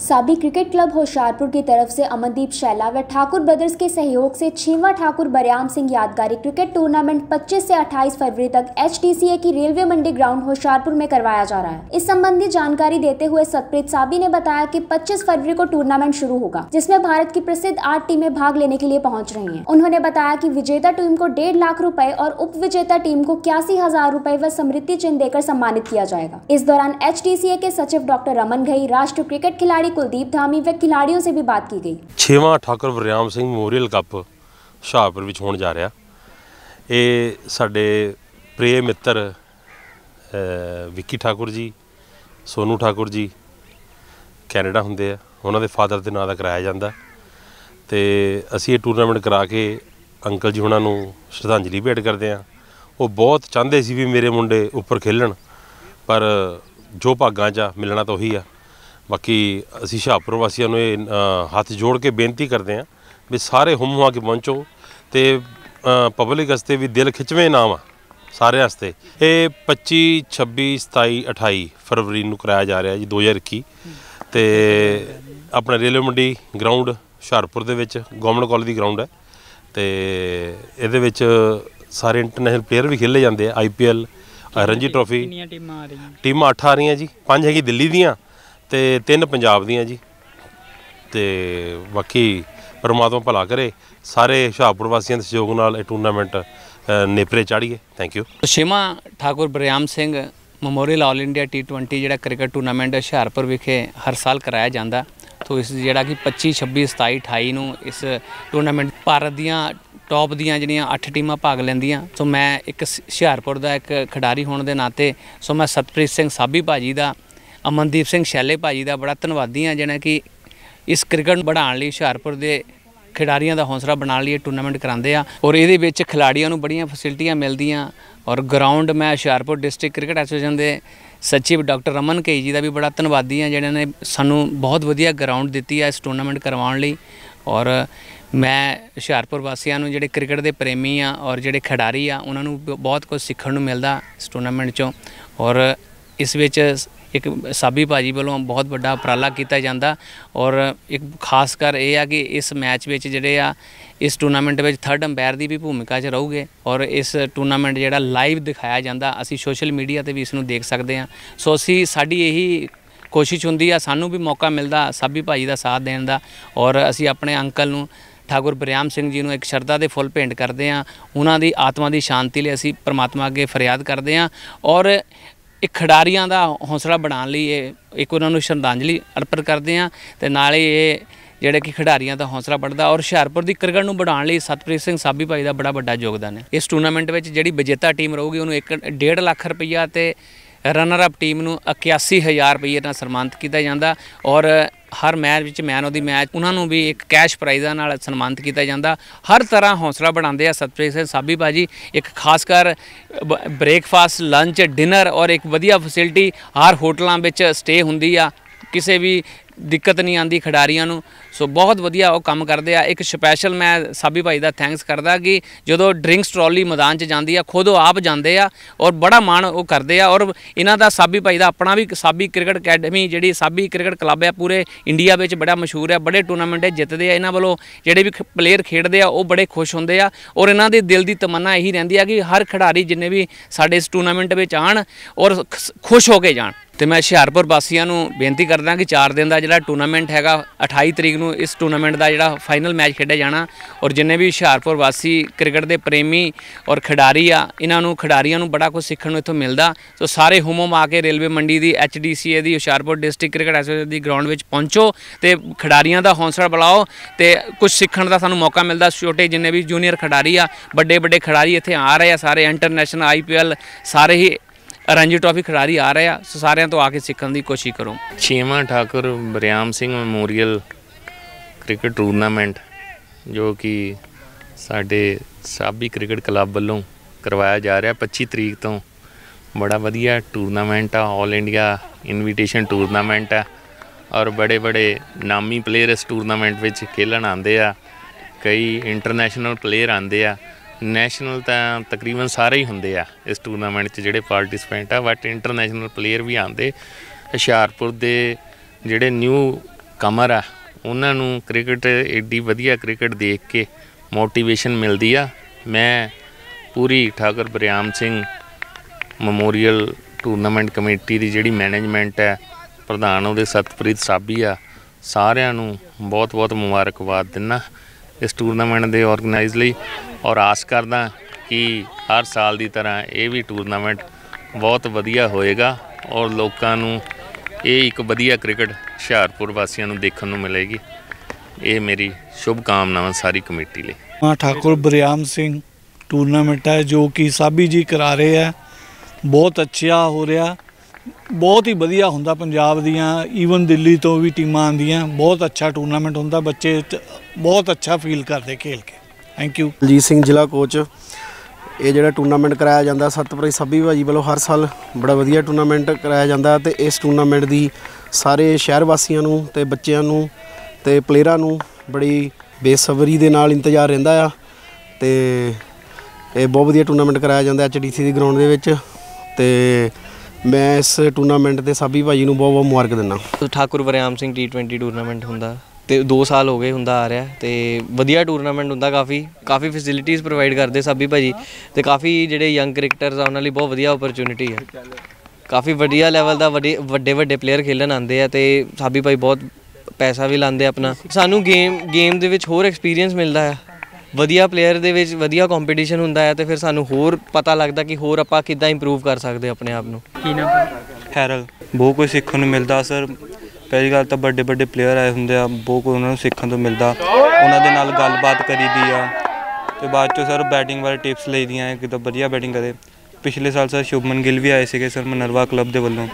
Sabi cricket club Hoshiarpur की तरफ़ से अमनदीप शैला व ठाकुर ब्रदर्स के सहयोग से छीवा ठाकुर बरियाम सिंह यादगारी क्रिकेट टूर्नामेंट 25 से 28 फरवरी तक एच की रेलवे मंडी ग्राउंड होशियारपुर में करवाया जा रहा है। इस संबंधी जानकारी देते हुए सतप्रीत साबी ने बताया कि 25 फरवरी को टूर्नामेंट शुरू होगा, जिसमें भारत की प्रसिद्ध आठ टीमें भाग लेने के लिए पहुँच रही है। उन्होंने बताया की विजेता टीम को डेढ़ लाख रूपए और उप विजेता टीम को इक्यासी हज़ार रूपए व समृद्धि चिन्ह देकर सम्मानित किया जाएगा। इस दौरान एच के सचिव डॉक्टर रमन घई, राष्ट्रीय क्रिकेट खिलाड़ी कुलदीप धामी व खिलाड़ियों से भी बात की गई ਛੇਵਾਂ ਠਾਕੁਰ ਵਰਿਆਮ ਸਿੰਘ ਮੈਮੋਰੀਅਲ ਕੱਪ ਹੁਸ਼ਿਆਰਪੁਰ ਵਿੱਚ ਹੋਣ ਜਾ ਰਿਹਾ ਇਹ ਸਾਡੇ ਪ੍ਰਿਯ ਮਿੱਤਰ ਅ, ਵਿੱਕੀ ਠਾਕੁਰ ਜੀ ਸੋਨੂ ਠਾਕੁਰ ਜੀ ਕੈਨੇਡਾ ਹੁੰਦੇ ਆ ਉਹਨਾਂ ਦੇ ਫਾਦਰ ਦੇ ਨਾਂ ਦਾ ਕਰਾਇਆ ਜਾਂਦਾ ਤੇ ਅਸੀਂ ਇਹ ਟੂਰਨਾਮੈਂਟ ਕਰਾ ਕੇ ਅੰਕਲ ਜੀ ਉਹਨਾਂ ਨੂੰ ਸ਼ਰਧਾਂਜਲੀ ਭੇਟ ਕਰਦੇ ਆ ਉਹ ਬਹੁਤ ਚਾਹੁੰਦੇ ਸੀ ਵੀ ਮੇਰੇ ਮੁੰਡੇ ਉੱਪਰ ਖੇਲਣ ਪਰ ਜੋ ਭਾਗਾਂ 'ਚ ਆ ਮਿਲਣਾ ਤਾਂ ਉਹੀ ਆ ਬਾਕੀ ਅਸੀਂ ਹੁਸ਼ਿਆਰਪੁਰ ਵਾਸੀਆਂ ਨੂੰ ਇਹ ਹੱਥ ਜੋੜ ਕੇ ਬੇਨਤੀ ਕਰਦੇ ਹਾਂ ਵੀ ਸਾਰੇ ਹੁਮ ਹੁਆ ਕੇ ਪਹੁੰਚੋ ਤੇ ਪਬਲਿਕ ਵਾਸਤੇ ਵੀ ਦਿਲ ਖਿੱਚਵੇਂ ਨਾਮ ਆ ਸਾਰੇ ਵਾਸਤੇ। ਇਹ 25 26 27 28 ਫਰਵਰੀ ਨੂੰ ਕਰਾਇਆ ਜਾ ਰਿਹਾ ਜੀ 2021 ਤੇ ਆਪਣਾ ਰੇਲਵੇ ਮੰਡੀ ਗਰਾਊਂਡ ਹੁਸ਼ਿਆਰਪੁਰ ਦੇ ਵਿੱਚ ਗਵਰਨਮੈਂਟ ਕਾਲਜ ਦੀ ਗਰਾਊਂਡ ਹੈ। ਤੇ ਇਹਦੇ ਵਿੱਚ ਸਾਰੇ ਇੰਟਰਨੈਸ਼ਨਲ ਪਲੇਅਰ ਵੀ ਖੇਲੇ ਜਾਂਦੇ ਆ ਆਈਪੀਐਲ ਰਣਜੀ ਟਰੋਫੀ ਟੀਮਾਂ ਆ ਰਹੀਆਂ? ਟੀਮਾਂ 8 ਆ ਰਹੀਆਂ ਜੀ ਪੰਜ ਹੈਗੀ ਦਿੱਲੀ ਦੀਆਂ। ਤੇ ਤਿੰਨ ਪੰਜਾਬ ਦੀਆਂ ਜੀ। ਤੇ ਬਾਕੀ ਪਰਮਾਤਮਾ ਭਲਾ ਕਰੇ। ਸਾਰੇ ਹੁਸ਼ਿਆਰਪੁਰ ਵਾਸੀਆਂ ਦੇ ਸਹਿਯੋਗ ਨਾਲ ਇਹ ਟੂਰਨਾਮੈਂਟ ਨੇਪਰੇ ਚਾੜੀਏ। ਥੈਂਕ ਯੂ ਛੇਵਾਂ Thakur Bariyam Singh memorial all India T20 ਜਿਹੜਾ ਕ੍ਰਿਕਟ ਟੂਰਨਾਮੈਂਟ ਹੁਸ਼ਿਆਰਪੁਰ ਵਿਖੇ ਹਰ ਸਾਲ ਕਰਾਇਆ ਜਾਂਦਾ। ਤੋਂ ਇਸ ਜਿਹੜਾ ਕਿ 25 26 27 28 ਨੂੰ ਇਸ ਟੂਰਨਾਮੈਂਟ ਭਾਰਤ ਦੀਆਂ ਟੌਪ ਦੀਆਂ ਜਿਹੜੀਆਂ 8 ਟੀਮਾਂ ਭਾਗ ਲੈਂਦੀਆਂ। ਸੋ ਮੈਂ ਇੱਕ ਸ- ਹੁਸ਼ਿਆਰਪੁਰ ਦਾ ਇੱਕ ਖਿਡਾਰੀ ਹੋਣ ਦੇ ਨਾਤੇ, ਸੋ ਮੈਂ ਸਤਪ੍ਰੀਤ ਸਿੰਘ ਸਾਬੀ ਭਾਜੀ ਦਾ ਅਮਨਦੀਪ ਸਿੰਘ ਸ਼ੈਲੇ ਭਾਜੀ ਦਾ ਬੜਾ ਧੰਨਵਾਦੀ ਹਾਂ ਜਿਹਨਾਂ ਕਿ ਇਸ ਕ੍ਰਿਕਟ ਨੂੰ ਵਧਾਉਣ ਲਈ ਹੁਸ਼ਿਆਰਪੁਰ ਦੇ ਖਿਡਾਰੀਆਂ ਦਾ ਹੌਸਲਾ ਬਣਾਉਣ ਲਈ ਇਹ ਟੂਰਨਾਮੈਂਟ ਕਰਾਉਂਦੇ ਆ ਔਰ ਇਹਦੇ ਵਿੱਚ ਖਿਡਾਰੀਆਂ ਨੂੰ ਬੜੀਆਂ ਫੈਸਿਲਿਟੀਆਂ ਮਿਲਦੀਆਂ ਔਰ ਗਰਾਊਂਡ ਮੈਂ ਹੁਸ਼ਿਆਰਪੁਰ ਡਿਸਟ੍ਰਿਕਟ ਕ੍ਰਿਕਟ ਐਸੋਸੀਏਸ਼ਨ ਦੇ ਸਚਿਵ ਡਾਕਟਰ ਰਮਨ ਕਈ ਜੀ ਦਾ ਵੀ ਬੜਾ ਧੰਨਵਾਦੀ ਆ ਜਿਹਨਾਂ ਨੇ ਸਾਨੂੰ ਬਹੁਤ ਵਧੀਆ ਗਰਾਊਂਡ ਦਿੱਤੀ ਆ ਇਸ ਟੂਰਨਾਮੈਂਟ ਕਰਵਾਉਣ ਲਈ ਔਰ ਮੈਂ ਹੁਸ਼ਿਆਰਪੁਰ ਵਾਸੀਆਂ ਨੂੰ ਜਿਹੜੇ ਕ੍ਰਿਕਟ ਦੇ ਪ੍ਰੇਮੀ ਆ ਔਰ ਜਿਹੜੇ ਖਿਡਾਰੀ ਆ, ਉਹਨਾਂ ਨੂੰ ਬ- ਬਹੁਤ ਕੁਝ ਸਿੱਖਣ ਨੂੰ ਮਿਲਦਾ ਇਸ ਟੂਰਨਾਮੈਂਟ ਚੋਂ ਔਰ ਇਸ ਵਿੱਚ ਇੱਕ ਸਾਬੀ ਭਾਜੀ ਵੱਲੋਂ ਬਹੁਤ ਵੱਡਾ ਉਪਰਾਲਾ ਕੀਤਾ ਜਾਂਦਾ ਔਰ ਇੱਕ ਖਾਸ ਕਰ ਇਹ ਆ ਕਿ ਇਸ ਮੈਚ ਵਿੱਚ ਜਿਹੜੇ ਆ, ਇਸ ਟੂਰਨਾਮੈਂਟ ਵਿੱਚ ਥਰਡ ਅੰਪਾਇਰ ਦੀ ਵੀ ਭੂਮਿਕਾ 'ਚ ਰਹੂਗੇ ਔਰ ਇਸ ਟੂਰਨਾਮੈਂਟ ਜਿਹੜਾ ਲਾਈਵ ਦਿਖਾਇਆ ਜਾਂਦਾ, ਅਸੀਂ ਸੋਸ਼ਲ ਮੀਡੀਆ ਤੇ ਵੀ ਇਸ ਨੂੰ ਦੇਖ ਸਕਦੇ ਹਾਂ। ਸੋ ਅਸੀਂ ਸਾਡੀ ਇਹੀ ਕੋਸ਼ਿਸ਼ ਹੁੰਦੀ ਆ, ਸਾਨੂੰ ਵੀ ਮੌਕਾ ਮਿਲਦਾ ਸਾਬੀ ਭਾਜੀ ਦਾ ਸਾਥ ਦੇਣ ਦਾ ਔਰ ਅਸੀਂ ਆਪਣੇ ਅੰਕਲ ਨੂੰ, ਠਾਕੁਰ ਬਰਿਆਮ ਸਿੰਘ ਜੀ ਨੂੰ ਇੱਕ ਸ਼ਰਧਾ ਦੇ ਫੁੱਲ ਭੇਂਟ ਕਰਦੇ ਹਾਂ। ਉਹਨਾਂ ਦੀ ਆਤਮਾ ਦੀ ਸ਼ਾਂਤੀ ਲਈ ਅਸੀਂ ਪ੍ਰਮਾਤਮਾ ਅੱਗੇ ਫਰਿਆਦ ਕਰਦੇ ਹਾਂ ਔਰ ਇਹ ਖਿਡਾਰੀਆਂ ਦਾ ਹੌਸਲਾ ਬਣਾਉਣ ਲਈ ਇਹ ਇੱਕ ਉਹਨਾਂ ਨੂੰ ਸ਼ਰਧਾਂਜਲੀ ਅਰਪਣ ਕਰਦੇ ਹਾਂ ਤੇ ਹੀ ਇਹ ਜਿਹੜੇ ਕਿ ਖਿਡਾਰੀਆਂ ਦਾ ਹੌਸਲਾ ਵੱਧਦਾ ਔਰ ਹੁਸ਼ਿਆਰਪੁਰ ਦੀ ਕ੍ਰਿਕਟ ਨੂੰ ਵਧਾਉਣ ਲਈ ਸਤਪ੍ਰੀਤ ਸਿੰਘ ਸਾਬੀ ਭਾਈ ਦਾ ਬੜਾ ਵੱਡਾ ਯੋਗਦਾਨ ਹੈ। ਇਸ ਟੂਰਨਾਮੈਂਟ ਵਿੱਚ ਜਿਹੜੀ ਵਿਜੇਤਾ ਟੀਮ ਰਹੂਗੀ ਉਹਨੂੰ 1.5 ਲੱਖ ਰੁਪਈਆ ਤੇ ਰਨਰ ਅਪ ਟੀਮ ਨੂੰ 81000 ਰੁਪਏ ਨਾਲ ਸਨਮਾਨਿਤ ਕੀਤਾ ਜਾਂਦਾ ਔਰ ਹਰ ਮੈਚ ਵਿੱਚ ਮੈਨ ਆਫ ਦੀ ਮੈਚ ਉਹਨਾਂ ਨੂੰ ਵੀ ਇੱਕ ਕੈਸ਼ ਪ੍ਰਾਈਜ਼ਾਂ ਨਾਲ ਸਨਮਾਨਿਤ ਕੀਤਾ ਜਾਂਦਾ। ਹਰ ਤਰ੍ਹਾਂ ਹੌਸਲਾ ਬਣਾਉਂਦੇ ਆ ਸਤਪ੍ਰੀਤ ਸਿੰਘ ਸਾਬੀ ਭਾਜੀ। ਇੱਕ ਖਾਸ ਕਰ ਬ੍ਰੇਕਫਾਸਟ ਲੰਚ ਡਿਨਰ ਔਰ ਇੱਕ ਵਧੀਆ ਫੈਸਿਲਿਟੀ ਹਰ ਹੋਟਲਾਂ ਵਿੱਚ ਸਟੇ ਹੁੰਦੀ ਆ। ਕਿਸੇ ਵੀ ਦਿੱਕਤ ਨਹੀਂ ਆਂਦੀ ਖਿਡਾਰੀਆਂ ਨੂੰ। ਸੋ ਬਹੁਤ ਵਧੀਆ ਉਹ ਕੰਮ ਕਰਦੇ ਆ। ਇੱਕ ਸਪੈਸ਼ਲ ਮੈਂ ਸਾਬੀ ਭਾਈ ਦਾ ਥੈਂਕਸ ਕਰਦਾ ਕਿ ਜਦੋਂ ਡਰਿੰਕਸ ਟਰਾਲੀ ਮੈਦਾਨ 'ਚ ਜਾਂਦੀ ਆ, ਖੁਦ ਉਹ ਆਪ ਜਾਂਦੇ ਆ ਔਰ ਬੜਾ ਮਾਣ ਉਹ ਕਰਦੇ ਆ ਔਰ ਇਹਨਾਂ ਦਾ ਸਾਬੀ ਭਾਈ ਦਾ ਆਪਣਾ ਵੀ ਸਾਬੀ ਕ੍ਰਿਕਟ ਅਕੈਡਮੀ ਜਿਹੜੀ ਸਾਬੀ ਕ੍ਰਿਕਟ ਕਲੱਬ ਆ, ਪੂਰੇ ਇੰਡੀਆ ਵਿੱਚ ਬੜਾ ਮਸ਼ਹੂਰ ਹੈ ਬੜੇ ਟੂਰਨਾਮੈਂਟ ਜਿੱਤਦੇ ਆ, ਇਹਨਾਂ ਵੱਲੋਂ ਜਿਹੜੇ ਵੀ ਪਲੇਅਰ ਖੇਡਦੇ ਆ, ਉਹ ਬੜੇ ਖੁਸ਼ ਹੁੰਦੇ ਆ ਔਰ ਇਹਨਾਂ ਦੇ ਦਿਲ ਦੀ ਤਮੰਨਾ ਇਹੀ ਰਹਿੰਦੀ ਆ ਕਿ ਹਰ ਖਿਡਾਰੀ ਜਿੰਨੇ ਵੀ ਸਾਡੇ ਇਸ ਟੂਰਨਾਮੈਂਟ ਵਿੱਚ ਆਣ ਔਰ ਖਸ- ਖੁਸ਼ ਹੋ ਕੇ ਜਾਣ। ਤੇ ਮੈਂ ਹੁਸ਼ਿਆਰਪੁਰ ਵਾਸੀਆਂ ਨੂੰ ਬੇਨਤੀ ਕਰਦਾ ਕਿ 4 ਦਿਨ ਦਾ ਜਿਹੜਾ ਟੂਰਨਾਮੈਂਟ ਹੈਗਾ 28 ਤਰੀਕ ਨੂੰ ਇਸ ਟੂਰਨਾਮੈਂਟ ਦਾ ਜਿਹੜਾ ਫਾਈਨਲ ਮੈਚ ਖੇਡਿਆ ਜਾਣਾ ਔਰ ਜਿੰਨੇ ਵੀ ਹੁਸ਼ਿਆਰਪੁਰ ਵਾਸੀ ਕ੍ਰਿਕਟ ਦੇ ਪ੍ਰੇਮੀ ਔਰ ਖਿਡਾਰੀ ਆ, ਇਹਨਾਂ ਨੂੰ, ਖਿਡਾਰੀਆਂ ਨੂੰ ਬੜਾ ਕੁਝ ਸਿੱਖਣ ਨੂੰ ਇੱਥੋਂ ਮਿਲਦਾ। ਸੋ ਸਾਰੇ ਹੁਮਮ ਆ ਕੇ ਰੇਲਵੇ ਮੰਡੀ ਦੀ, ਐਚਡੀਸੀਏ ਦੀ, ਹੁਸ਼ਿਆਰਪੁਰ ਡਿਸਟ੍ਰਿਕਟ ਕ੍ਰਿਕਟ ਐਸੋਸੀਏਸ਼ਨ ਦੀ ਗਰਾਊਂਡ ਵਿੱਚ ਪਹੁੰਚੋ ਤੇ ਖਿਡਾਰੀਆਂ ਦਾ ਹੌਂਸਲਾ ਬੁਲਾਓ ਤੇ ਕੁਝ ਸਿੱਖਣ ਦਾ ਸਾਨੂੰ ਮੌਕਾ ਮਿਲਦਾ। ਛੋਟੇ ਜਿੰਨੇ ਵੀ ਜੂਨੀਅਰ ਖਿਡਾਰੀ ਆ ਵੱਡੇ ਵੱਡੇ ਖਿਡਾਰੀ ਇੱਥੇ ਆ ਰਹੇ ਆ, ਸਾਰੇ ਇੰਟਰਨੈਸ਼ਨਲ ਆਈਪੀਐਲ ਸਾਰੇ ਹੀ ਰਣਜੀ ਟਰਾਫੀ ਖਿਡਾਰੀ ਆ ਰਹੇ ਆ। ਸੋ ਸਾਰਿਆਂ ਤੋਂ ਆ ਕੇ ਸਿੱਖਣ ਦੀ ਕੋਸ਼ਿਸ਼ ਕਰੋ। ਛੇਵਾਂ Thakur Bariyam Singh memorial cricket tournament ਜੋ ਕਿ ਸਾਡੇ ਸਾਬੀ ਕ੍ਰਿਕਟ ਕਲੱਬ ਵੱਲੋਂ ਕਰਵਾਇਆ ਜਾ ਰਿਹਾ। 25 ਤਰੀਕ ਤੋਂ ਬੜਾ ਵਧੀਆ ਟੂਰਨਾਮੈਂਟ ਆ 올 ਇੰਡੀਆ ਇਨਵੀਟੇਸ਼ਨ ਟੂਰਨਾਮੈਂਟ ਆ ਔਰ ਬੜੇ ਬੜੇ ਨਾਮੀ ਪਲੇਅਰ ਇਸ ਟੂਰਨਾਮੈਂਟ ਵਿੱਚ ਖੇਲਣ ਆਉਂਦੇ ਆ। ਕਈ ਇੰਟਰਨੈਸ਼ਨਲ ਪਲੇਅਰ ਆਉਂਦੇ ਆ। ਨੈਸ਼ਨਲ ਤਾਂ ਤਕਰੀਬਨ ਸਾਰੇ ਹੀ ਹੁੰਦੇ ਆ ਇਸ ਟੂਰਨਾਮੈਂਟ 'ਚ ਜਿਹੜੇ ਪਾਰਟਿਸਪੈਂਟ ਆ ਬਟ ਇੰਟਰਨੈਸ਼ਨਲ ਪਲੇਅਰ ਵੀ ਆਉਂਦੇ। ਹੁਸ਼ਿਆਰਪੁਰ ਦੇ ਜਿਹੜੇ ਨਿਊ ਕਮਰ ਆ ਉਹਨਾਂ ਨੂੰ ਕ੍ਰਿਕਟ ਏਡੀ ਵਧੀਆ ਕ੍ਰਿਕਟ ਦੇਖ ਕੇ ਮੋਟੀਵੇਸ਼ਨ ਮਿਲਦੀ ਆ। ਮੈਂ ਪੂਰੀ Thakur Bariyam Singh memorial tournament committee ਦੀ ਜਿਹੜੀ ਮੈਨੇਜਮੈਂਟ ਹੈ, ਪ੍ਰਧਾਨ ਉਹਦੇ ਸਤਪ੍ਰੀਤ ਸਾਬੀ ਆ, ਸਾਰਿਆਂ ਨੂੰ ਬਹੁਤ-ਬਹੁਤ ਮੁਬਾਰਕਬਾਦ ਦਿੰਨਾ ਇਸ ਟੂਰਨਾਮੈਂਟ ਦੇ ਆਰਗੇਨਾਈਜ਼ ਲਈ ਔਰ ਆਸ ਕਰਦਾ ਕਿ ਹਰ ਸਾਲ ਦੀ ਤਰ੍ਹਾਂ ਇਹ ਵੀ ਟੂਰਨਾਮੈਂਟ ਬਹੁਤ ਵਧੀਆ ਹੋਏਗਾ ਔਰ ਲੋਕਾਂ ਨੂੰ ਇਹ ਇੱਕ ਵਧੀਆ ਕ੍ਰਿਕਟ ਹੁਸ਼ਿਆਰਪੁਰ ਵਾਸੀਆਂ ਨੂੰ ਦੇਖਣ ਨੂੰ ਮਿਲੇਗੀ। ਇਹ ਮੇਰੀ ਸ਼ੁਭ ਕਾਮਨਾਵਾਂ ਸਾਰੀ ਕਮੇਟੀ ਲਈ। ਹਾਂ ਠਾਕੁਰ ਬਰਿਆਮ ਸਿੰਘ ਟੂਰਨਾਮੈਂਟ ਹੈ ਜੋ ਕਿ ਸਾਬੀ ਜੀ ਕਰਾ ਰਹੇ ਹੈ। ਬਹੁਤ ਅੱਛਾ ਹੋ ਰਿਹਾ। ਬਹੁਤ ਹੀ ਵਧੀਆ ਹੁੰਦਾ ਪੰਜਾਬ ਦੀਆਂ ਈਵਨ ਦਿੱਲੀ ਤੋਂ ਵੀ ਟੀਮਾਂ ਆਉਂਦੀਆਂ। ਬਹੁਤ ਅੱਛਾ ਟੂਰਨਾਮੈਂਟ ਹੁੰਦਾ ਬੱਚੇ ਬਹੁਤ ਅੱਛਾ ਫੀਲ ਕਰਦੇ ਖੇਲ ਕੇ। ਥੈਂਕ ਯੂ ਦਲਜੀਤ ਸਿੰਘ ਜ਼ਿਲ੍ਹਾ ਕੋਚ ਇਹ ਜਿਹੜਾ ਟੂਰਨਾਮੈਂਟ ਕਰਾਇਆ ਜਾਂਦਾ ਸਤਪ੍ਰੀਤ ਸੱਭੀ ਭਾਜੀ ਵੱਲੋਂ ਹਰ ਸਾਲ ਬੜਾ ਵਧੀਆ ਟੂਰਨਾਮੈਂਟ ਕਰਾਇਆ ਜਾਂਦਾ ਤੇ ਇਸ ਟੂਰਨਾਮੈਂਟ ਦੀ ਸਾਰੇ ਸ਼ਹਿਰ ਵਾਸੀਆਂ ਨੂੰ ਤੇ ਬੱਚਿਆਂ ਨੂੰ ਤੇ ਪਲੇਅਰਾਂ ਨੂੰ ਬੜੀ ਬੇਸਬਰੀ ਦੇ ਨਾਲ ਇੰਤਜ਼ਾਰ ਰਹਿੰਦਾ ਆ ਤੇ ਇਹ ਬਹੁਤ ਵਧੀਆ ਟੂਰਨਾਮੈਂਟ ਕਰਾਇਆ ਜਾਂਦਾ ਐਚਡੀਸੀ ਦੀ ਗਰਾਊਂਡ ਦੇ ਵਿੱਚ ਤੇ ਮੈਂ ਇਸ ਟੂਰਨਾਮੈਂਟ ਦੇ ਸਾਬੀ ਭਾਜੀ ਨੂੰ ਬਹੁਤ ਬਹੁਤ ਮੁਬਾਰਕ ਦਿੰਦਾ। ਠਾਕੁਰ ਵਰਿਆਮ ਸਿੰਘ T20 ਟੂਰਨਾਮੈਂਟ ਹੁੰਦਾ ਤੇ 2 ਸਾਲ ਹੋ ਗਏ ਹੁੰਦਾ ਆ ਰਿਹਾ ਤੇ ਵਧੀਆ ਟੂਰਨਾਮੈਂਟ ਹੁੰਦਾ ਕਾਫੀ ਕਾਫੀ ਫੈਸਿਲਿਟੀਆਂ ਪ੍ਰੋਵਾਈਡ ਕਰਦੇ ਸਾਬੀ ਭਾਜੀ ਤੇ ਕਾਫੀ ਜਿਹੜੇ ਯੰਗ ਕ੍ਰਿਕਟਰਸ ਆ ਉਹਨਾਂ ਲਈ ਬਹੁਤ ਵਧੀਆ ਓਪਰਚ्युनिटी ਹੈ ਕਾਫੀ ਵਧੀਆ ਲੈਵਲ ਦਾ ਵੱਡੇ ਵੱਡੇ ਵੱਡੇ ਪਲੇਅਰ ਖੇਲਣ ਆਉਂਦੇ ਆ ਤੇ ਸਾਬੀ ਭਾਈ ਬਹੁਤ ਪੈਸਾ ਵੀ ਲਾਉਂਦੇ ਆ ਆਪਣਾ। ਸਾਨੂੰ ਗੇਮ ਗੇਮ ਦੇ ਵਿੱਚ ਹੋਰ ਐਕਸਪੀਰੀਅੰਸ ਮਿਲਦਾ ਆ। ਵਧੀਆ ਪਲੇਅਰ ਦੇ ਵਿੱਚ ਵਧੀਆ ਕੰਪੀਟੀਸ਼ਨ ਹੁੰਦਾ ਹੈ ਤੇ ਫਿਰ ਸਾਨੂੰ ਹੋਰ ਪਤਾ ਲੱਗਦਾ ਕਿ ਹੋਰ ਆਪਾਂ ਕਿੱਦਾਂ ਇੰਪਰੂਵ ਕਰ ਸਕਦੇ ਆਪਣੇ ਆਪ ਨੂੰ। ਹੈਰਲ। ਬਹੁਤ ਕੁਝ ਸਿੱਖਣ ਨੂੰ ਮਿਲਦਾ ਸਰ ਪਹਿਲੀ ਗੱਲ ਤਾਂ ਵੱਡੇ ਵੱਡੇ ਪਲੇਅਰ ਆਏ ਹੁੰਦੇ ਆ ਬਹੁਤ ਕੁਝ ਉਹਨਾਂ ਨੂੰ ਸਿੱਖਣ ਤੋਂ ਮਿਲਦਾ। ਉਹਨਾਂ ਦੇ ਨਾਲ ਗੱਲਬਾਤ ਕਰੀਦੀ ਆ। ਤੇ ਬਾਅਦ ਚੋਂ ਸਰ ਬੈਟਿੰਗ ਬਾਰੇ ਟਿਪਸ ਲਈਦੀਆਂ ਕਿਦਾਂ ਵਧੀਆ ਬੈਟਿੰਗ ਕਰੇ। ਪਿਛਲੇ ਸਾਲ ਸਰ ਸ਼ੁਭਮਨ ਗਿੱਲ ਵੀ ਆਏ ਸੀਗੇ ਸਰ ਮਨਰਵਾ ਕਲੱਬ ਦੇ ਵੱਲੋਂ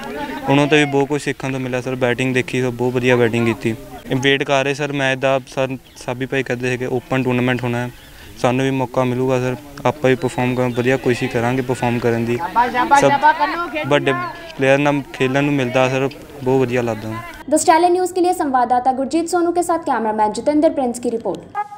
ਉਹਨਾਂ ਤੋਂ ਵੀ ਬਹੁਤ ਕੁਝ ਸਿੱਖਣ ਤੋਂ ਮਿਲਿਆ ਸਰ ਬੈਟਿੰਗ ਦੇਖੀ ਸਰ ਬਹੁਤ ਵਧੀਆ ਬੈਟਿੰਗ ਕੀਤੀ ਵੇਟ ਕਰ ਰਹੇ ਸਰ ਮੈਚ ਦਾ ਸਰ ਸਾਬੀ ਭਾਈ ਕਹਿੰਦੇ ਸੀਗੇ ਓਪਨ ਟੂਰਨਾਮੈਂਟ ਹੋਣਾ ਹੈ ਸਾਨੂੰ ਵੀ ਮੌਕਾ ਮਿਲੂਗਾ ਸਰ ਆਪਾਂ ਵੀ ਪਰਫਾਰਮ ਕਰਨ ਵਧੀਆ ਕੋਸ਼ਿਸ਼ ਕਰਾਂਗੇ ਪਰਫਾਰਮ ਕਰਨ ਦੀ ਸਭ ਵੱਡੇ ਪਲੇਅਰ ਨਾਲ ਖੇਲਣ ਨੂੰ ਮਿਲਦਾ ਸਰ ਬਹੁਤ ਵਧੀਆ ਲੱਗਦਾ द स्टैलियन न्यूज़ के लिए संवाददाता गुरजीत सोनू के साथ कैमरामैन जितेंद्र प्रिंस की रिपोर्ट